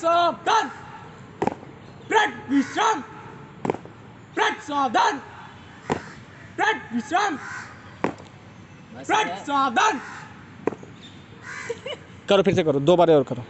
sağdan. Bırak Hüsran. Bırak sağdan. Bırak Hüsran. Bırak sağdan. करो फिर से करो दो बार और करो